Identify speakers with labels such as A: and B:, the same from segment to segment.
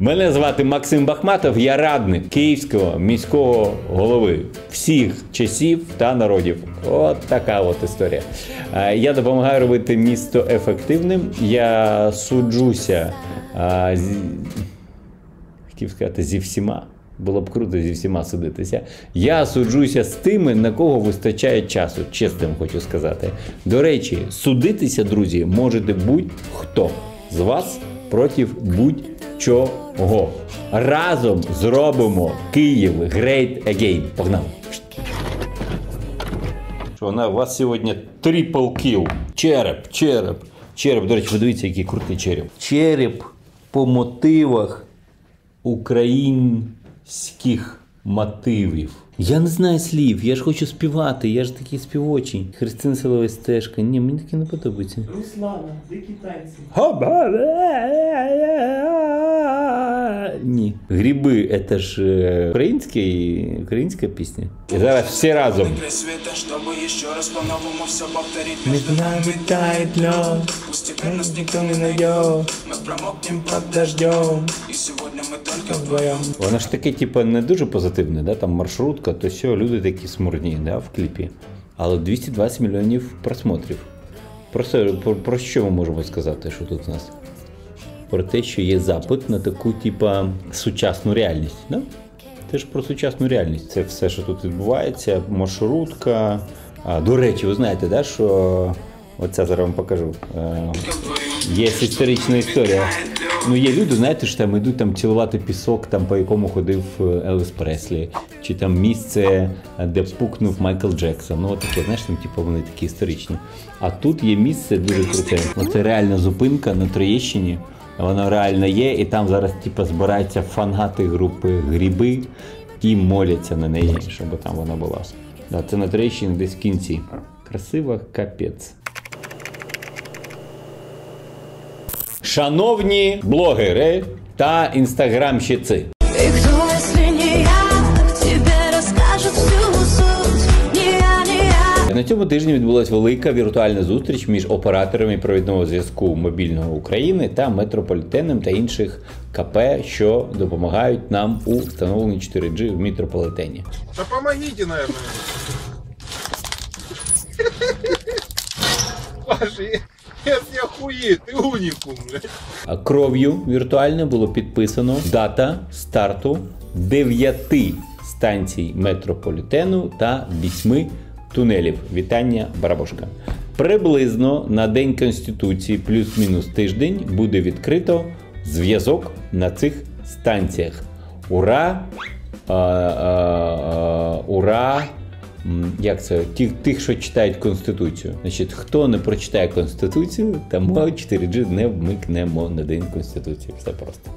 A: Мене звати Максим Бахматов, я радник Київського міського голови всіх часів та народів. От така от історія. Е, Я допомагаю робити місто ефективним. Я суджуся з... хотів сказати зі всіма. Було б круто зі всіма судитися. Я суджуся з тими, на кого вистачає часу, чесно вам хочу сказати. До речі, судитися, друзі, можете будь-хто з вас проти будь-чого. Разом зробимо Київ Great Again. Погнали! Що вона у вас сьогодні трипл кіл. Череп, череп. Череп, до речі, ви дивіться, який крутий череп. Череп по мотивах українських мотивів. Я не знаю слів, я ж хочу співати, я ж такий співочий. Христина Силова стежка. Ні, мені таке не подобається.
B: Руслана, дикі танці.
A: Ні. Гриби це ж е, український, українська пісня. І зараз всі разом.
C: света, чтобы еще раз по-новому все повторить
B: Между нами тает лед,
C: Постепенно
B: нас никто не найдет,
C: Мы промокнем
B: под дождем,
C: И сегодня
A: Вона ж таке, типу, не дуже позитивне, да? там маршрутка, то все, люди такі смурні да, в кліпі. Але 220 мільйонів просмотрів. Просто про, про що ми можемо сказати, що тут у нас? Про те, що є запит на таку, типа, сучасну реальність. Да? Це ж про сучасну реальність. Це все, що тут відбувається, маршрутка. А, до речі, ви знаєте, да, що оце зараз вам покажу. Е, Є історична історія. Ну, є люди, знаєте, що там йдуть там цілувати пісок, там по якому ходив е, Елвіс Преслі, чи там місце, е, де пукнув Майкл Джексон. Ну, таке, знаєш, там, типу, вони такі історичні. А тут є місце дуже круте. Оце реальна зупинка на Троєщині. Воно реально є, і там зараз, типу, збираються фанати групи Гріби і моляться на неї, щоб там вона була. Да, це на Троєщині десь в кінці. Красиво, капець. Шановні блогери та інстаграмщиці. На цьому тижні відбулася велика віртуальна зустріч між операторами провідного зв'язку мобільного України та метрополітеном та інших КП, що допомагають нам у встановленні 4G в метрополітені.
D: Да помогите, наверное. Я, охуею, ты уникум, блядь.
A: А Кров'ю віртуально було підписано дата старту 9 станцій метрополітену та 8 тунелів. Вітання, Барабошка. Приблизно на День Конституції плюс-мінус тиждень буде відкрито зв'язок на цих станціях. Ура! А, а, а, ура! Як це? Ті, тих, що читають Конституцію. Значить, хто не прочитає Конституцію, тому 4G не вмикнемо на День Конституції. Все просто.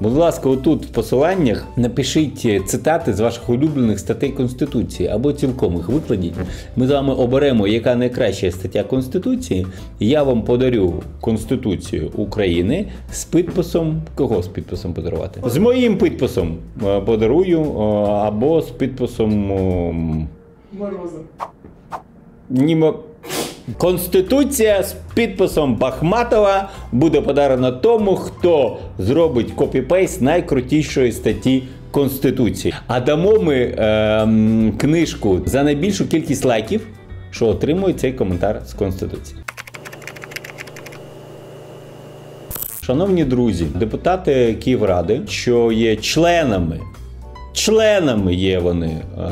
A: Будь ласка, отут в посиланнях напишіть цитати з ваших улюблених статей Конституції або цілком їх викладіть. Ми з вами оберемо, яка найкраща стаття Конституції. Я вам подарю Конституцію України з підписом. Кого з підписом подарувати? З моїм підписом е, подарую е, або з підписом.
B: Мороза.
A: Німо. Конституція з підписом Бахматова буде подарена тому, хто зробить копіпейст найкрутішої статті Конституції. А дамо ми ем, книжку за найбільшу кількість лайків, що отримує цей коментар з Конституції. Шановні друзі, депутати Київради, що є членами, членами є вони е,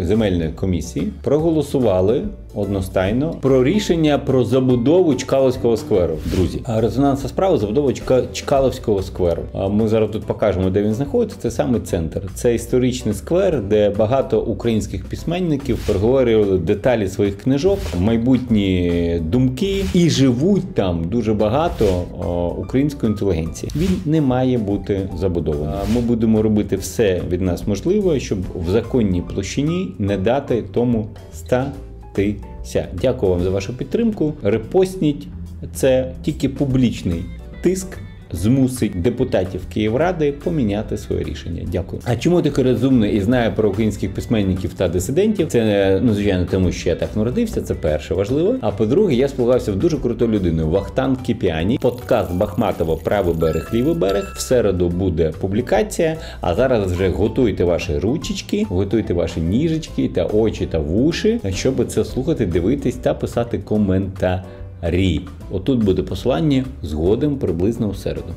A: е, земельної комісії, проголосували одностайно про рішення про забудову Чкаловського скверу. Друзі, резонансна справа забудова Чка- Чкаловського скверу. Ми зараз тут покажемо, де він знаходиться. Це саме центр. Це історичний сквер, де багато українських письменників проговорювали деталі своїх книжок, майбутні думки, і живуть там дуже багато української інтелігенції. Він не має бути забудований. Ми будемо робити все від нас можливе, щоб в законній площині не дати тому статися. Дякую вам за вашу підтримку. Репостніть це тільки публічний тиск змусить депутатів Київради поміняти своє рішення. Дякую. А чому такий розумний і знає про українських письменників та дисидентів? Це ну звичайно, тому що я так народився. Це перше важливо. А по-друге, я спілкувався в дуже крутою людиною Вахтанг Кіпіані. Подкаст Бахматова Правий берег, лівий берег. В середу буде публікація. А зараз вже готуйте ваші ручечки, готуйте ваші ніжечки та очі та вуші, щоб це слухати, дивитись та писати коментарі. Отут буде посилання згодом приблизно у середу.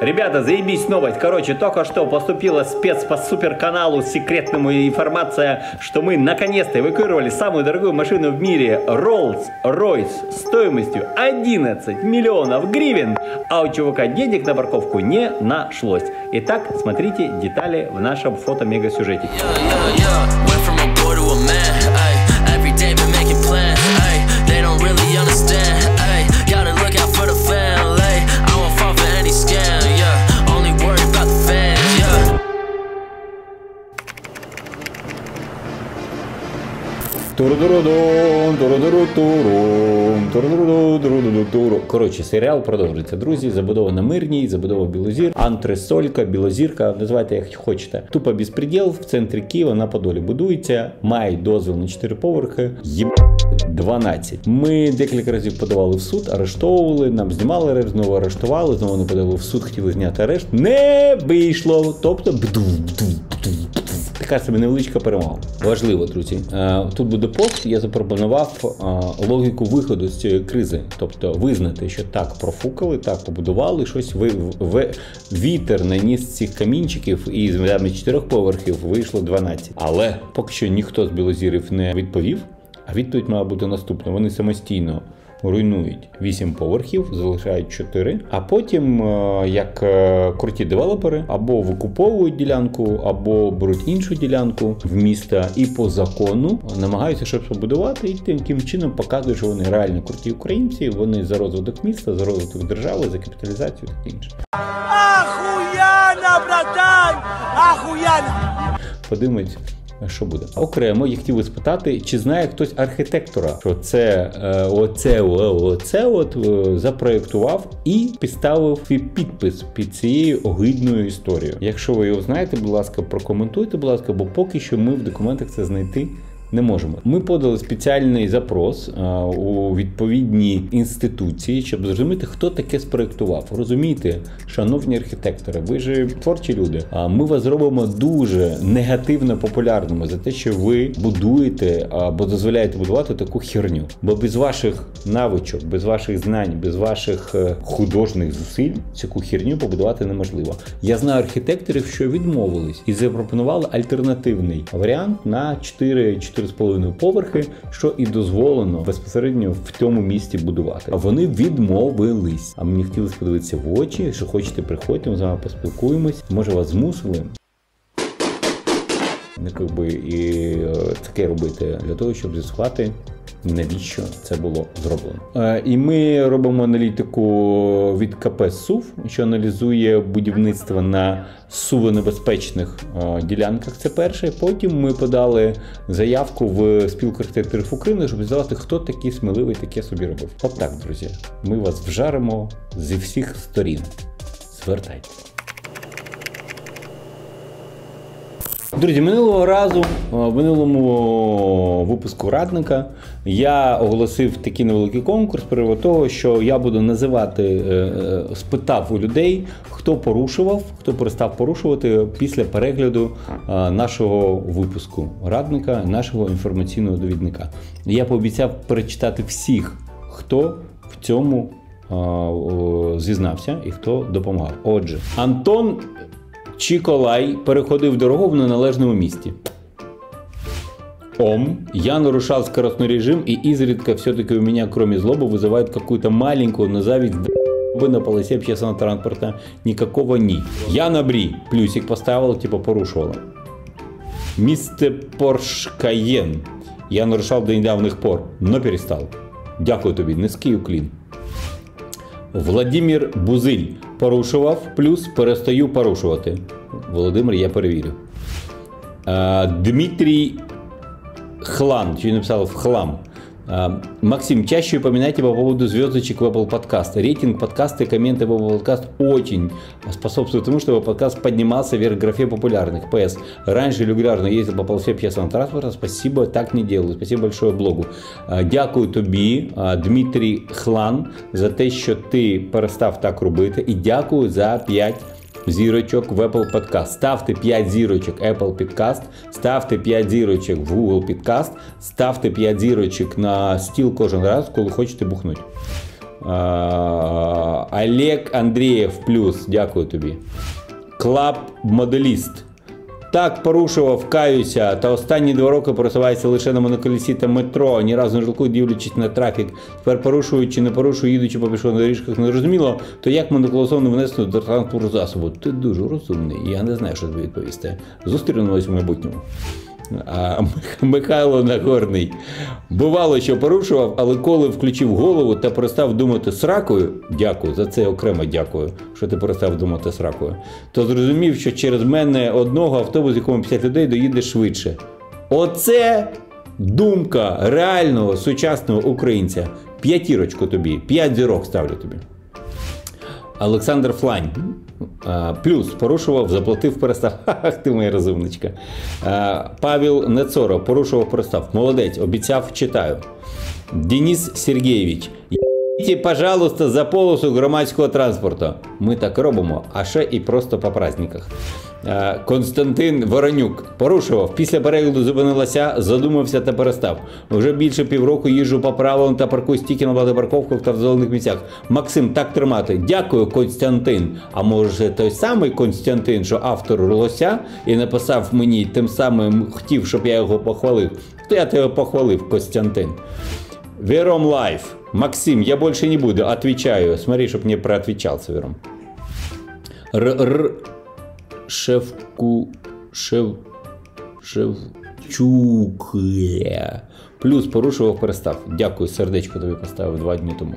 A: Ребята, заебись новость. Короче, только что поступила спец по суперканалу секретному информация, что мы наконец-то эвакуировали самую дорогую машину в мире Rolls-Royce стоимостью 11 миллионов гривен, а у чувака денег на парковку не нашлось. Итак, смотрите детали в нашем фото-мега-сюжете.
E: Yeah, yeah, yeah.
A: Коротше, серіал продовжується. Друзі, забудова на мирній, забудова Білозір, антресолька, білозірка, називайте як хочете. Тупо безпреділ в центрі Києва на Подолі будується, має дозвіл на 4 поверхи. Єб... 12. Ми декілька разів подавали в суд, арештовували, нам знімали арешт, знову арештували, знову не подали в суд, хотіли зняти арешт. Не вийшло. Тобто бду, бду. Така собі невеличка перемога. Важливо, друзі. Е, Тут буде пост. Я запропонував е, логіку виходу з цієї кризи, тобто визнати, що так профукали, так побудували щось. Ви в вітер наніс цих камінчиків, і з чотирьох поверхів вийшло 12. Але поки що ніхто з білозірів не відповів. А відповідь має бути наступна: вони самостійно руйнують 8 поверхів, залишають 4, а потім, е, як е, круті девелопери, або викуповують ділянку, або беруть іншу ділянку в міста і по закону намагаються щось побудувати, і таким чином показують, що вони реально круті українці. Вони за розвиток міста, за розвиток держави, за капіталізацію і таке інше.
B: Охуенно, братан! Охуенно!
A: Подивимось. Що буде окремо? Я хотів спитати, чи знає хтось архітектора, що це е, оце, оце от е, запроєктував і підставив свій підпис під цією огидною історією. Якщо ви його знаєте, будь ласка, прокоментуйте, будь ласка, бо поки що ми в документах це знайти. Не можемо. Ми подали спеціальний запрос у відповідні інституції, щоб зрозуміти, хто таке спроектував. Розумієте, шановні архітектори, ви ж творчі люди. А ми вас зробимо дуже негативно популярними за те, що ви будуєте або дозволяєте будувати таку херню. Бо без ваших навичок, без ваших знань, без ваших е, художніх зусиль таку херню побудувати неможливо. Я знаю архітекторів, що відмовились і запропонували альтернативний варіант на 4 4,5 поверхи, що і дозволено безпосередньо в цьому місті будувати. А вони відмовились. А мені хотілося подивитися в очі, Якщо хочете, приходьте, ми з вами поспілкуємось. Може, вас змусили как і е, таке робити для того, щоб з'ясувати, навіщо це було зроблено. Е, І ми робимо аналітику від КП СУВ, що аналізує будівництво на сувонебезпечних е, ділянках. Це перше. Потім ми подали заявку в спілку архітекторів України, щоб дізнавати, хто такий сміливий таке собі робив. От так, друзі, ми вас вжаримо зі всіх сторін. Звертайтеся. Друзі, минулого разу, е, в минулому випуску радника, я оголосив такий невеликий конкурс приводу того, що я буду називати, е, е, спитав у людей, хто порушував, хто перестав порушувати після перегляду нашого випуску радника, нашого інформаційного довідника. Я пообіцяв перечитати всіх, хто в цьому зізнався і хто допомагав. Отже, Антон Чіколай переходив дорогу в неналежному місті. Ом, я нарушал скоростной режим, и изредка все-таки у меня, кроме злобы, вызывает какую-то маленькую, на зависть бы на полосе общественного транспорта никакого ни. Я на бри, плюсик поставил, типа порушувала. Містер Порш Каєн. Я нарушав до недавних пор, но перестав. Дякую тобі, низький уклін. Владимир Бузиль порушував, плюс перестаю порушувати. Володимир, я перевірю. Е, Дмитрій Хлан. чи написав в хлам. А, Максим, чаще упоминайте по поводу звездочек в Apple Podcast. Рейтинг подкаста и комменты в Apple Podcast очень способствует тому, чтобы подкаст поднимался вверх в графе популярных. ПС. Раньше регулярно ездил по полосе общественного транспорта. Спасибо, так не делаю. Спасибо большое блогу. А, Дякую тобі, а, Дмитрій Хлан, за те, що ти перестав так робити. І дякую за 5 зірочок в Apple Podcast. Ставте 5 зірочок Apple Podcast, ставте 5 зірочок в Google Podcast, ставте 5 зірочок на стіл кожен раз, коли хочете бухнути. Олег Андрієв плюс, дякую тобі. Клаб Моделіст. Так порушував, каюся, та останні два роки просувається лише на моноколісі та метро, ні разу не жалкую, дивлячись на трафік. Тепер порушую чи не порушую, їдучи по пішохідних доріжках, не зрозуміло, то як моноколесом не внести до транспорту засобу? Ти дуже розумний, я не знаю, що тобі відповісти. Зустрінемось в майбутньому. А Михайло Нагорний. Бувало, що порушував, але коли включив голову та перестав думати сракою, дякую, за це окремо дякую, що ти перестав думати сракою, то зрозумів, що через мене одного автобус, якому 50 людей, доїде швидше. Оце думка реального сучасного українця. П'ятірочку тобі, п'ять зірок ставлю тобі. Олександр Флань. Плюс порушував, заплатив, перестав. Ах ти моя розумничка. Павел Нецоро порушував, перестав. Молодець, обіцяв, читаю. Денис Сергійович. Їдьте, пожалуйста, за полосу громадського транспорту. Ми так робимо, а ще і просто по праздниках. Е, Константин Воронюк порушував. Після перегляду зупинилася, задумався та перестав. Вже більше півроку їжджу по правилам та паркуюсь тільки на багатоparковках та в зелених місцях. Максим, так тримати. Дякую, Константин. А може той самий Константин, що автор лося, і написав мені тим самим хотів, щоб я його похвалив. То я тебе похвалив, Константин. Вером Лайф. Максим, я больше не буду, отвечаю. Смотри, чтобы не проотвечался, Вером. Р-р... Шевку... Шев... Шевчук. Плюс порушував перестав. Дякую, сердечко тобі поставив два дні тому.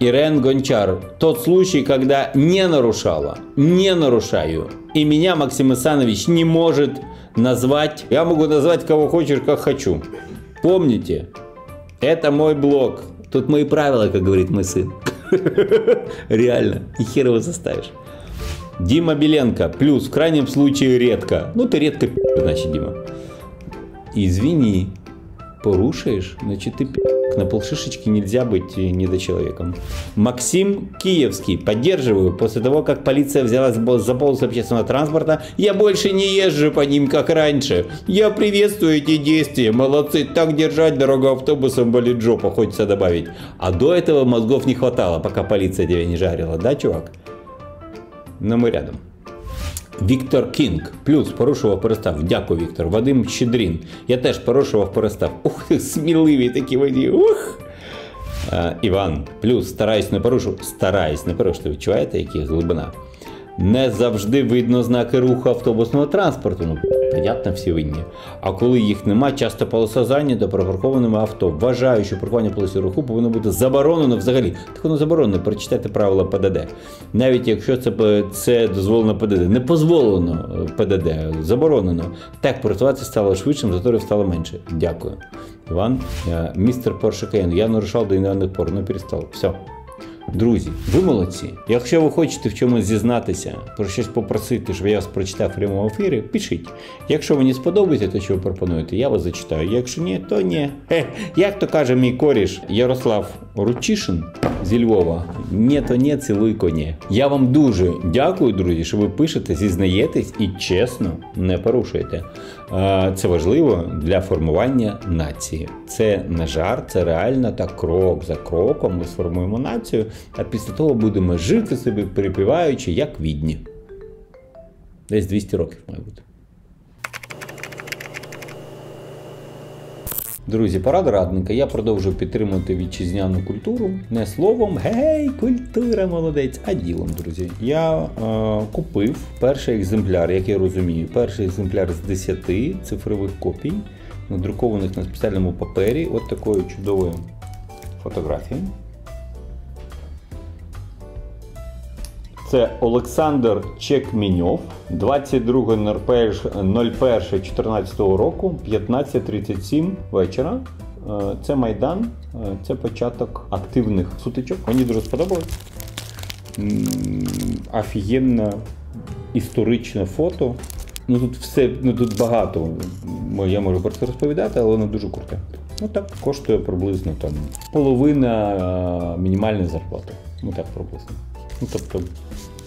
A: Ирен Гончар. Тот случай, когда не нарушала, не нарушаю. И меня Максим Исанович не может назвать. Я могу назвать кого хочешь, как хочу. Помните, это мой блог. Тут мои правила, как говорит мой сын. Реально. И хер его заставишь. Дима Беленко. Плюс, в крайнем случае, редко. Ну, ты редко значит, Дима. Извини. Порушаешь, значит, ты. На полшишечки нельзя быть недочеловеком. Максим Киевский. Поддерживаю. После того, как полиция взялась за полосу общественного транспорта, я больше не езжу по ним, как раньше. Я приветствую эти действия. Молодцы. Так держать дорогу автобусом болит жопа, хочется добавить. А до этого мозгов не хватало, пока полиция тебя не жарила. Да, чувак? Но рядом. Віктор Кінг. Плюс порушував перестав. Дякую, Віктор. Вадим Щедрін. Я теж порушував перестав. Ух, сміливі такі водії. Ух. А, Іван. Плюс стараюсь не порушувати. Стараюсь не порушувати. Відчуваєте, які глибина? Не завжди видно знаки руху автобусного транспорту. Ну, понятно, всі винні. А коли їх нема, часто полоса зайнята припаркованими авто. Вважаю, що паркування полоси руху повинно бути заборонено взагалі. Так воно заборонено, перечитайте правила ПДД. Навіть якщо це, це дозволено ПДД. Не дозволено е, ПДД, заборонено. Так, працювати стало швидшим, заторів стало менше. Дякую. Іван, е, містер Поршекен, я нарушав до інвальних пор, не перестав. Все. Друзі, ви молодці. Якщо ви хочете в чомусь зізнатися, про щось попросити, щоб я вас прочитав в прямому ефірі, пишіть. Якщо мені сподобається те, що ви пропонуєте, я вас зачитаю. Якщо ні, то ні. Хе, як то каже мій коріш Ярослав Ручишин зі Львова, ні, то ні, цілуй коні. Я вам дуже дякую, друзі, що ви пишете, зізнаєтесь і чесно не порушуєте. Це важливо для формування нації. Це не жарт, це реально так крок за кроком ми сформуємо націю, а після того будемо жити собі, перепіваючи, як відні. Десь 200 років має бути. Друзі, парад радника. Я продовжую підтримувати вітчизняну культуру не словом, гей, культура молодець, а ділом, друзі. Я е, купив перший екземпляр, як я розумію, перший екземпляр з 10 цифрових копій, надрукованих на спеціальному папері, от такою чудовою фотографією. Це Олександр Чекміньов, 22.01.14 року, 15.37 вечора. Е, Це Майдан, е, це початок активних сутичок. Мені дуже сподобалось. Офігенне історичне фото. Ну тут все, ну тут багато. Я можу про це розповідати, але воно дуже круте. Ну так, коштує приблизно там половина е, мінімальної зарплати. Ну так приблизно. Ну тобто,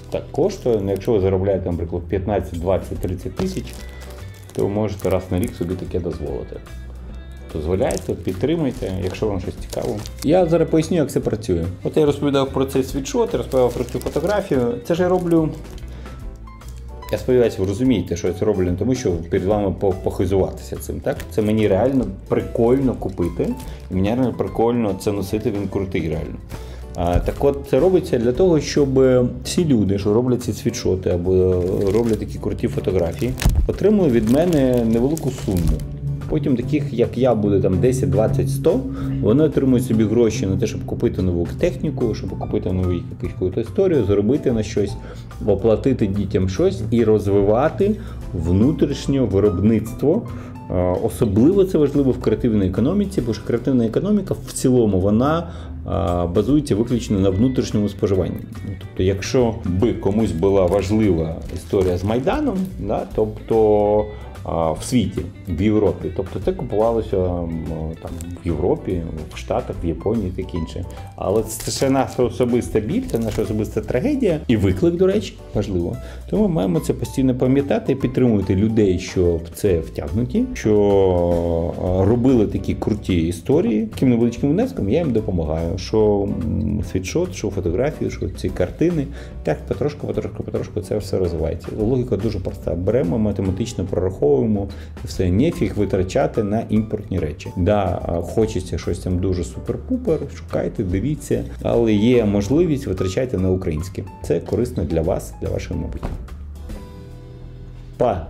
A: так коштує. Ну, якщо ви заробляєте, наприклад, 15, 20, 30 тисяч, то ви можете раз на рік собі таке дозволити. Дозволяйте, підтримуйте, якщо вам щось цікаво. Я зараз поясню, як це працює. От я розповідав про цей світшот, я розповідав про цю фотографію. Це ж я роблю. Я сподіваюся, ви розумієте, що я це роблю не тому, що перед вами похизуватися цим. Так? Це мені реально прикольно купити, і мені реально прикольно це носити, він крутий реально. Так от це робиться для того, щоб е, всі люди, що роблять ці світшоти або е, роблять такі круті фотографії, отримали від мене невелику суму. Потім таких, як я, буде там 10, 20, 100, вони отримують собі гроші на те, щоб купити нову техніку, щоб купити нову якусь історію, заробити на щось, оплатити дітям щось і розвивати внутрішнє виробництво. Е, Особливо це важливо в креативній економіці, бо ж креативна економіка в цілому вона е, базується виключно на внутрішньому споживанні. Ну, Тобто, якщо би комусь була важлива історія з Майданом, да, тобто в світі, в Європі. Тобто це купувалося там в Європі, в Штатах, в Японії таке інше. Але це ще наша особиста біль, це наша особиста трагедія і виклик, до речі, важливо. Тому ми маємо це постійно пам'ятати і підтримувати людей, що в це втягнуті, що робили такі круті історії. Таким невеличким внеском я їм допомагаю. Що світшот, що фотографії, що ці картини. Так, потрошку, потрошку, потрошку це все розвивається. Логіка дуже проста. Беремо математично прораховуємо і все, нефіг витрачати на імпортні речі. Да, хочеться щось там дуже супер-пупер, шукайте, дивіться, але є можливість витрачати на українське. Це корисно для вас, для вашого майбутнього. Па!